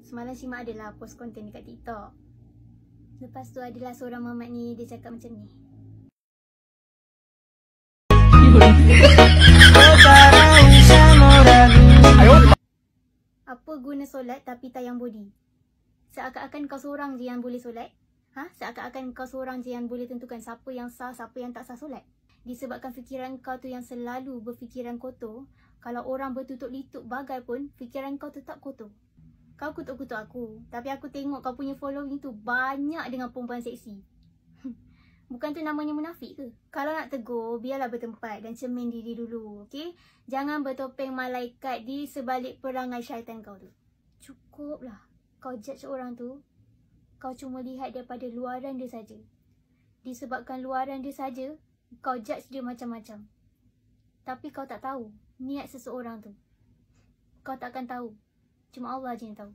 Semalam si Mak adalah post konten dekat TikTok. Lepas tu adalah seorang mamat ni dia cakap macam ni. Apa guna solat tapi tayang body? Seakan-akan kau seorang je yang boleh solat? Ha? Seakan-akan kau seorang je yang boleh tentukan siapa yang sah, siapa yang tak sah solat? Disebabkan fikiran kau tu yang selalu berfikiran kotor, kalau orang bertutup lituk bagai pun, fikiran kau tetap kotor. Kau kutuk-kutuk aku, tapi aku tengok kau punya following tu banyak dengan perempuan seksi. Bukan tu namanya munafik ke? Kalau nak tegur, biarlah bertempat dan cermin diri dulu, okey? Jangan bertopeng malaikat di sebalik perangai syaitan kau tu. Cukuplah. Kau judge orang tu, kau cuma lihat daripada luaran dia saja. Disebabkan luaran dia saja, kau judge dia macam-macam. Tapi kau tak tahu niat seseorang tu. Kau takkan tahu. Cuma Allah aja yang tahu.